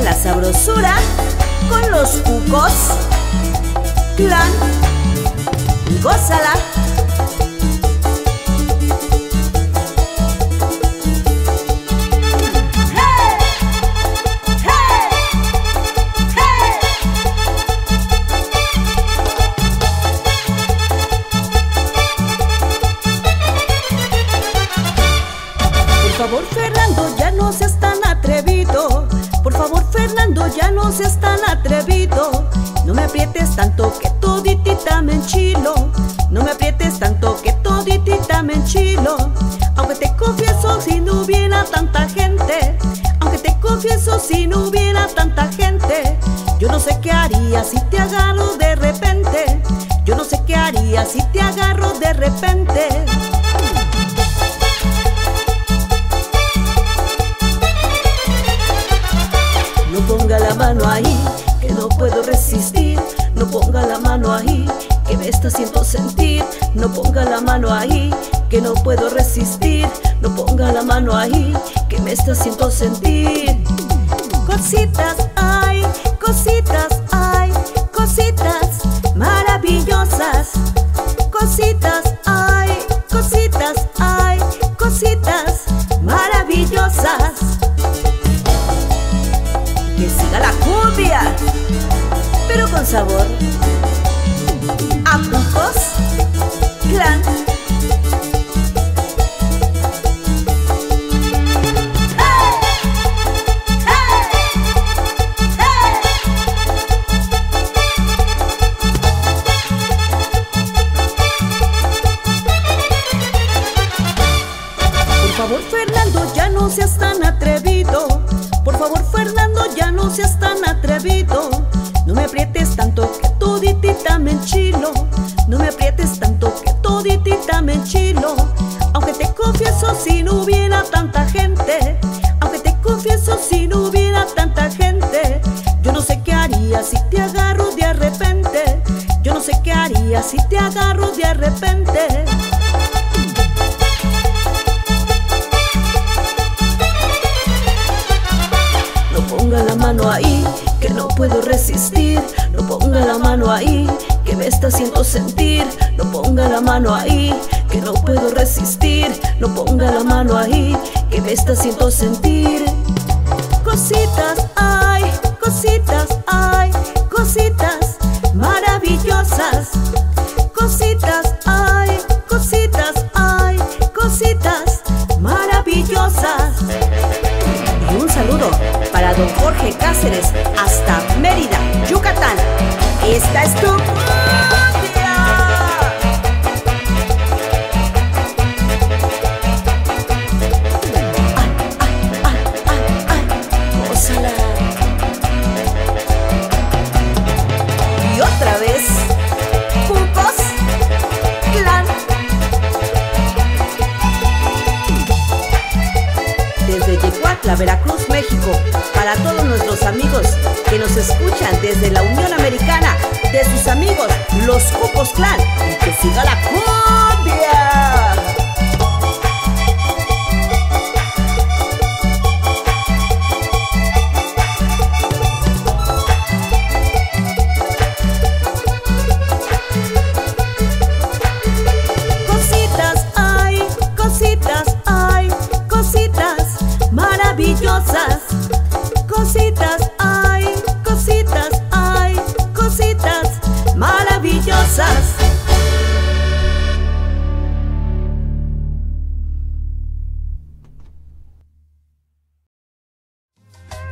la sabrosura con los cucos. Clan, gózala. Por favor, Fernando, ya no seas tan atrevido. Por favor, Fernando, ya no seas tan atrevido. No me aprietes tanto que toditita me enchilo. No me aprietes tanto que toditita me enchilo. Aunque te confieso si no hubiera tanta gente. Aunque te confieso si no hubiera tanta gente. Yo no sé qué haría si te agarro de repente. Yo no sé qué haría si te agarro de repente. Ponga la mano ahí, que no puedo resistir. No ponga la mano ahí, que me está haciendo sentir. No ponga la mano ahí, que no puedo resistir. No ponga la mano ahí, que me está haciendo sentir. Cositas hay, cositas hay, cositas maravillosas. Cositas hay, cositas hay, cositas con sabor. A Cucos Clan. Por favor, Fernando, ya no seas tan atrevido. Por favor, Fernando, ya no seas tan atrevido. No me aprietes tanto que toditita me enchilo. No me aprietes tanto que toditita me enchilo. Aunque te confieso si no hubiera tanta gente. Aunque te confieso si no hubiera tanta gente. Yo no sé qué haría si te agarro de repente. Yo no sé qué haría si te agarro de repente. No ponga la mano ahí, no puedo resistir. No ponga la mano ahí, que me está haciendo sentir. No ponga la mano ahí, que no puedo resistir. No ponga la mano ahí, que me está haciendo sentir. Cositas hay, cositas hay, cositas maravillosas. Cositas hay, cositas hay, cositas maravillosas. Y un saludo para don Jorge Cáceres Yecuatla, Veracruz, México, para todos nuestros amigos que nos escuchan desde la Unión Americana, de sus amigos, los Cucos Clan, y que siga la cumbia.